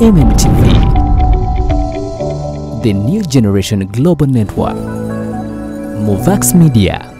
MMTV, the new generation global network. Movax Media.